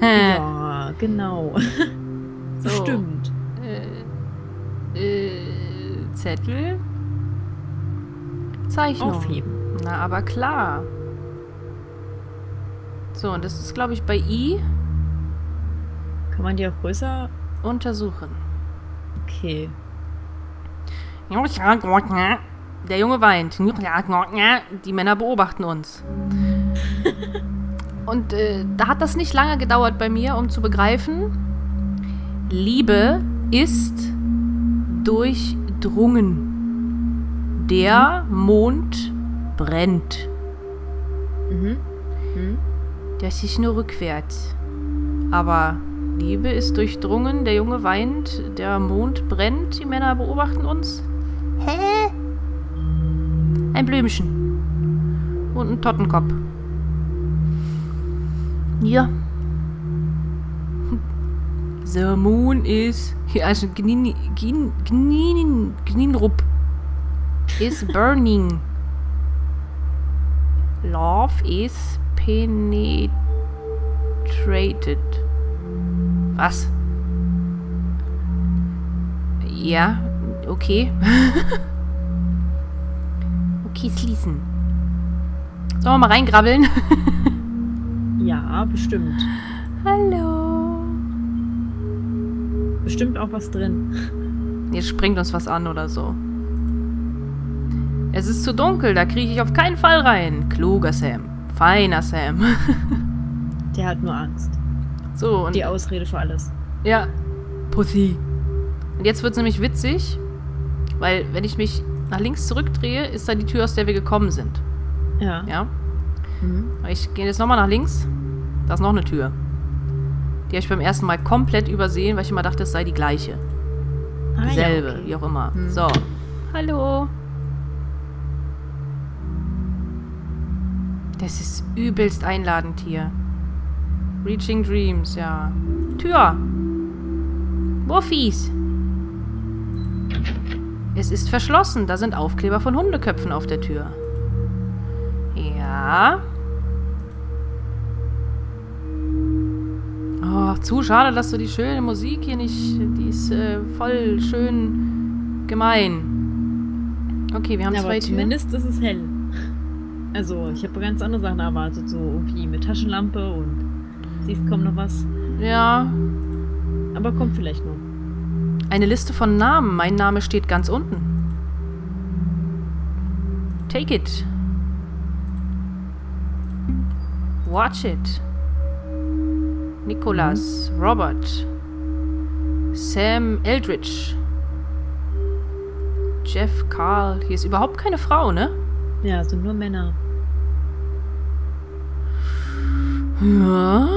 ja, genau. So. Stimmt. Äh, Zettel. Zeichnung. Aufheben. Na, aber klar. So, und das ist, glaube ich, bei I Kann man die auch größer? untersuchen. Okay. Der Junge weint. Die Männer beobachten uns. Und äh, da hat das nicht lange gedauert bei mir, um zu begreifen, Liebe ist durchdrungen. Der Mond brennt. Mhm. Mhm. Das ist nur rückwärts. Aber Liebe ist durchdrungen, der Junge weint, der Mond brennt, die Männer beobachten uns. Hä? Ein Blümchen. Und ein Tottenkopf. Ja. The moon is. Ja, also Gnin, Gnin, Gnin, Gninrup is burning. Love is penetrated. Was? Ja, okay. okay, schließen. Sollen wir mal reingrabbeln? Ja, bestimmt. Hallo. Bestimmt auch was drin. Jetzt springt uns was an oder so. Es ist zu dunkel, da kriege ich auf keinen Fall rein. Kluger Sam. Feiner Sam. Der hat nur Angst. so, und Die Ausrede für alles. Ja. Pussy. Und jetzt wird es nämlich witzig, weil wenn ich mich nach links zurückdrehe, ist da die Tür, aus der wir gekommen sind. Ja. Ja? Mhm. Ich gehe jetzt nochmal nach links. Da ist noch eine Tür. Die habe ich beim ersten Mal komplett übersehen, weil ich immer dachte, es sei die gleiche. Ah, Dieselbe, ja, okay. wie auch immer. Hm. So. Hallo. Das ist übelst einladend hier. Reaching Dreams, ja. Tür. Wuffies. Es ist verschlossen. Da sind Aufkleber von Hundeköpfen auf der Tür. Ja. Oh, zu schade, dass du die schöne Musik hier nicht. Die ist äh, voll schön gemein. Okay, wir haben Ja, zwei aber Türen. zumindest ist es hell. Also, ich habe ganz andere Sachen erwartet, so irgendwie mit Taschenlampe und siehst kaum noch was. Ja. Aber kommt vielleicht noch. Eine Liste von Namen. Mein Name steht ganz unten. Take it. Watch it. Nicholas, Robert, Sam Eldridge, Jeff Carl. Hier ist überhaupt keine Frau, ne? Ja, sind nur Männer. Ja.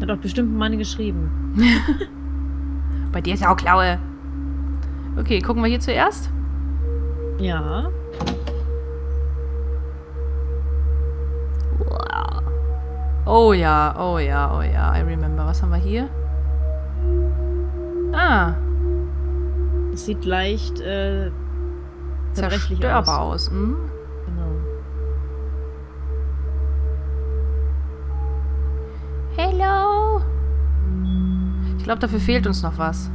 Hat auch bestimmt ein Mann geschrieben. Bei dir ist auch Klaue. Okay, gucken wir hier zuerst. Ja. Oh ja, oh ja, oh ja, I remember. Was haben wir hier? Ah, Es sieht leicht äh, zerstörbar aus. aus. Hm? Genau. Hello. Ich glaube, dafür fehlt uns noch was.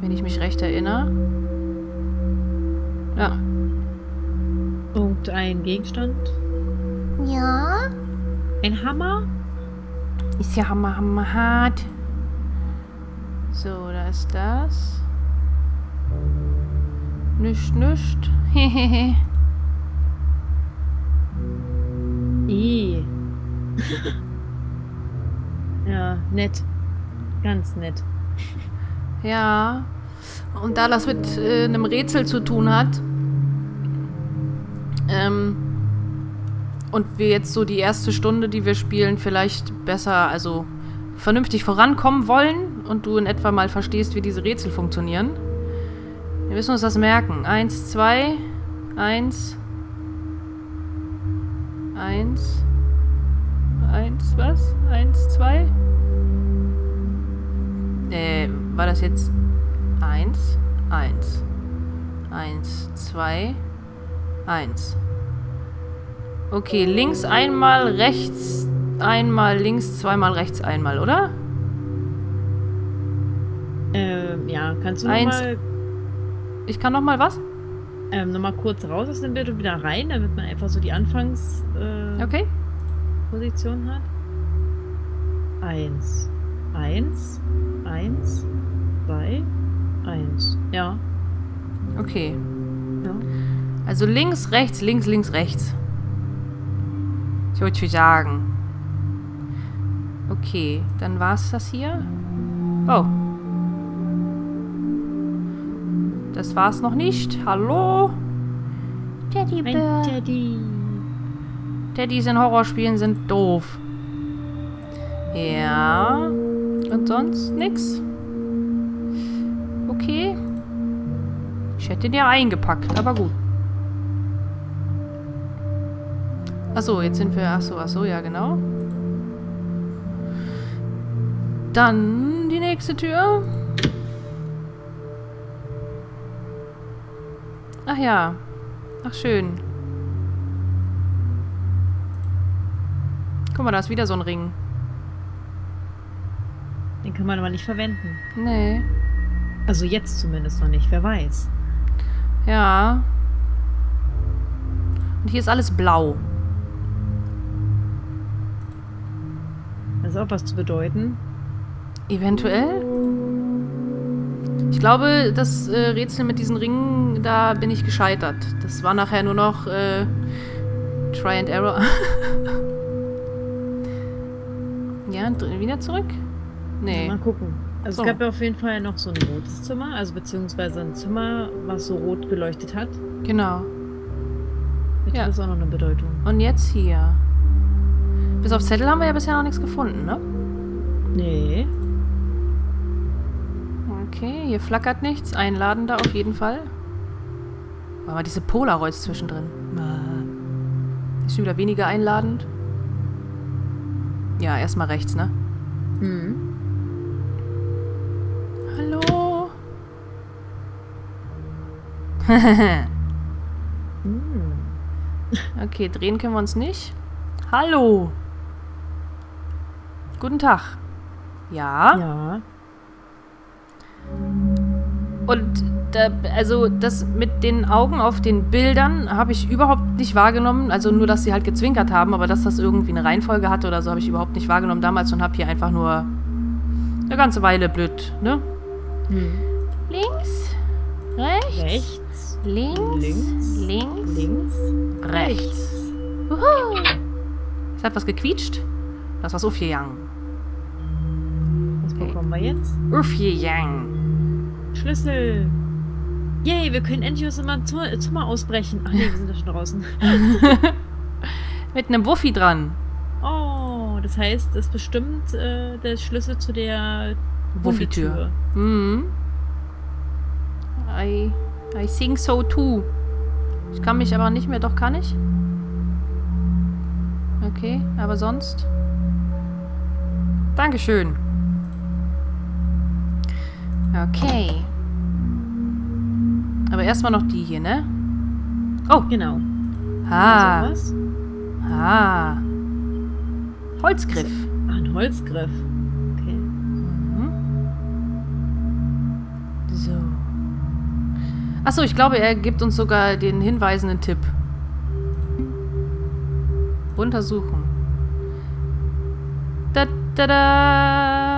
Wenn ich mich recht erinnere. Ja. Irgendein Gegenstand. Ja. Ein Hammer? Ist ja hammer, hammer hart. So, da ist das. Nischt, nischt. Hehehe. I. ja, nett. Ganz nett. Ja. Und da das mit äh, einem Rätsel zu tun hat, und wir jetzt so die erste Stunde, die wir spielen, vielleicht besser, also vernünftig vorankommen wollen und du in etwa mal verstehst, wie diese Rätsel funktionieren. Wir müssen uns das merken. Eins, zwei, eins, eins, eins, was? Eins, zwei? Äh, war das jetzt eins, eins, eins, zwei, eins. Okay, links einmal, rechts einmal, links zweimal, rechts einmal, oder? Ähm, ja, kannst du Eins. nochmal Ich kann noch mal was? ähm, noch mal kurz raus aus dem Bild und wieder rein, damit man einfach so die Anfangsposition äh, Okay. Position hat? Eins. Eins. Eins. Zwei. Eins. Ja. Okay. ja. Also links, rechts, links, links, rechts. So würde ich sagen. Okay, dann war es das hier. Oh. Das war's noch nicht. Hallo? Teddybär. Teddy. Teddys in Horrorspielen sind doof. Ja. Und sonst nix? Okay. Ich hätte den ja eingepackt, aber gut. Achso, jetzt sind wir... Achso, achso, ja genau. Dann die nächste Tür. Ach ja. Ach schön. Guck mal, da ist wieder so ein Ring. Den kann man aber nicht verwenden. Nee. Also jetzt zumindest noch nicht, wer weiß. Ja. Und hier ist alles blau. Das ist auch was zu bedeuten. Eventuell? Ich glaube, das äh, Rätsel mit diesen Ringen, da bin ich gescheitert. Das war nachher nur noch äh, Try and Error. ja, wieder zurück? Nee. Mal gucken. Also So. es gab ja auf jeden Fall noch so ein rotes Zimmer, also beziehungsweise ein Zimmer, was so rot geleuchtet hat. Genau. Vielleicht Ja. hat das auch noch eine Bedeutung. Und jetzt hier. Bis auf Zettel haben wir ja bisher noch nichts gefunden, ne? Nee. Okay, hier flackert nichts. Einladender auf jeden Fall. Aber diese Polaroids zwischendrin. Ist schon wieder weniger einladend. Ja, erstmal rechts, ne? Hm. Hallo? Hm. okay, drehen können wir uns nicht. Hallo? Guten Tag. Ja? Ja. Und da, also das mit den Augen auf den Bildern habe ich überhaupt nicht wahrgenommen. Also nur, dass sie halt gezwinkert haben, aber dass das irgendwie eine Reihenfolge hatte oder so, habe ich überhaupt nicht wahrgenommen damals und habe hier einfach nur eine ganze Weile blöd, ne? Hm. Links, rechts, Rechts. links, Links. links, Links. rechts. Wuhu. Es hat was gequietscht. Das war's aufgegangen. Bekommen wir jetzt? Aufgegangen. Schlüssel. Yay, wir können endlich aus dem Zimmer, Zimmer ausbrechen. Ach nee, wir sind da schon draußen. Mit einem Wuffi dran. Oh, das heißt, das ist bestimmt äh, der Schlüssel zu der Wuffi-Tür. Mhm. I, I think so too. Ich kann mich aber nicht mehr, doch kann ich? Okay, aber sonst? Dankeschön. Okay. Aber erstmal noch die hier, ne? Oh, Genau. ha, Also was? ha. Holzgriff. Ah, ein Holzgriff. Okay. Mhm. So. Achso, ich glaube, er gibt uns sogar den hinweisenden Tipp. Untersuchen. Da, da, da.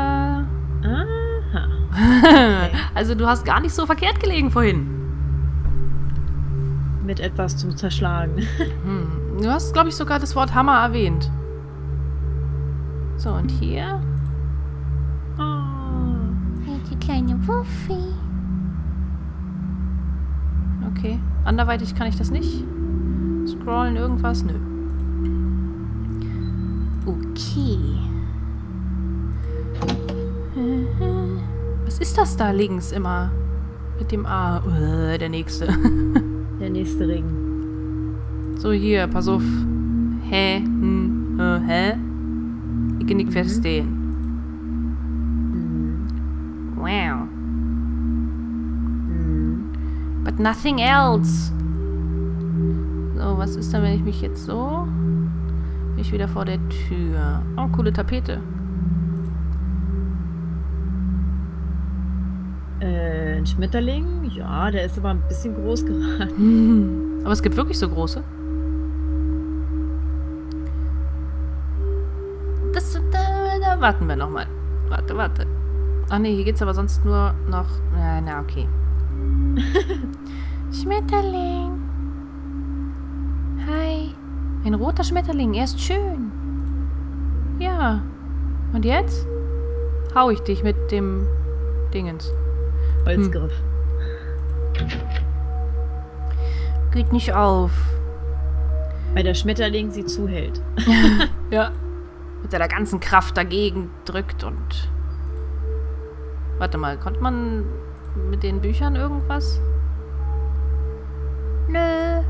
Also du hast gar nicht so verkehrt gelegen vorhin. Mit etwas zum Zerschlagen. Hm. Du hast, glaube ich, sogar das Wort Hammer erwähnt. So, und hier? Oh. Die kleine Wuffi. Okay. Anderweitig kann ich das nicht. Scrollen, irgendwas? Nö. Okay. Was ist das da links immer? Mit dem A. Äh, der nächste. Der nächste Ring. So, hier, pass auf. Hä? Hm, äh, hä? Ich kann nicht verstehen. Hm. Wow. Hm. But nothing else. So, was ist denn, wenn ich mich jetzt so... Bin ich wieder vor der Tür. Oh, coole Tapete. Ein Schmetterling? Ja, der ist aber ein bisschen groß geraten. Aber es gibt wirklich so große. Das, da, da warten wir nochmal. Warte, warte. Ach nee, hier geht's aber sonst nur noch... Na, na okay. Schmetterling. Hi. Ein roter Schmetterling, er ist schön. Ja. Und jetzt? Hau ich dich mit dem Dingens. Holzgriff. Geht nicht auf. Weil der Schmetterling sie zuhält. Ja. Mit seiner ganzen Kraft dagegen drückt und. Warte mal, konnte man mit den Büchern irgendwas? Nö.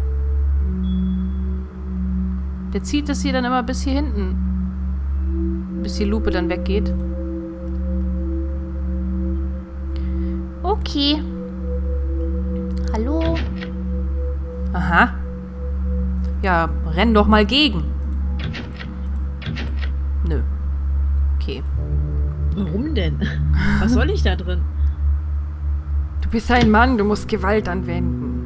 Der zieht das hier dann immer bis hier hinten. Bis die Lupe dann weggeht. Okay. Hallo? Aha. Ja, renn doch mal gegen. Nö. Okay. Warum denn? Was soll ich da drin? Du bist ein Mann, du musst Gewalt anwenden.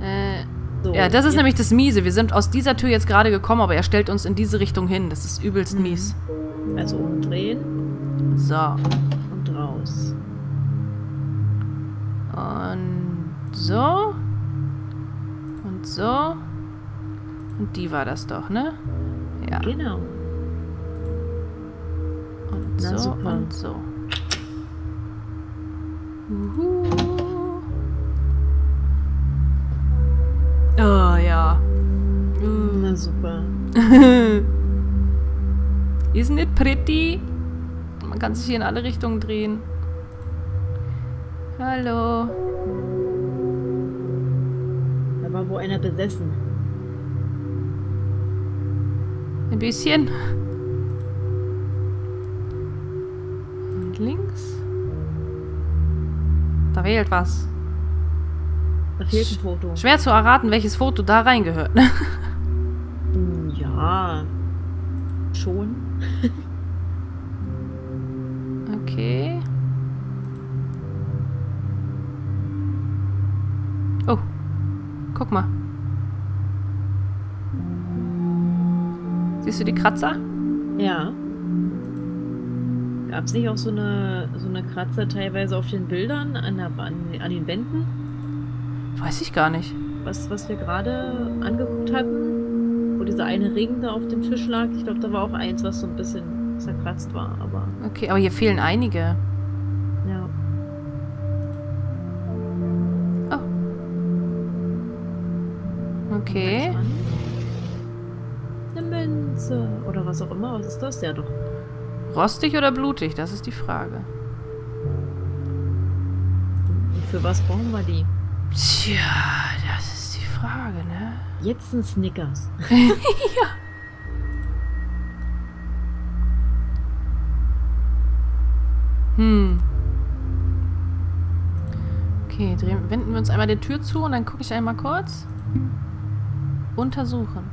Äh, So, ja, das ist jetzt- nämlich das Miese. Wir sind aus dieser Tür jetzt gerade gekommen, aber er stellt uns in diese Richtung hin. Das ist übelst Mhm. mies. Also umdrehen So. und raus. Und so. Und so. Und die war das doch, ne? Ja. Genau. Und Na, so super. und so. Uhu. Oh ja. Na super. Isn't it pretty? Man kann sich hier in alle Richtungen drehen. Hallo. Da war wohl einer besessen. Ein bisschen. Und links. Da wählt was. Da fehlt ein Foto. Schwer zu erraten, welches Foto da reingehört. ne? Hm, Ja. Schon. Okay. Guck mal. Siehst du die Kratzer? Ja. Gab es nicht auch so eine, so eine Kratzer teilweise auf den Bildern an, der, an, an den Wänden? Weiß ich gar nicht. Was, was wir gerade angeguckt hatten? Wo dieser eine Ring da auf dem Tisch lag. Ich glaube, da war auch eins, was so ein bisschen zerkratzt war. Aber Okay, aber hier fehlen einige. Okay. Eine Münze. Oder was auch immer. Was ist das? Ja, doch. Rostig oder blutig? Das ist die Frage. Und für was brauchen wir die? Tja, das ist die Frage, ne? Jetzt ein Snickers. Hm. Okay, drehen, wenden wir uns einmal der Tür zu und dann gucke ich einmal kurz. Untersuchen.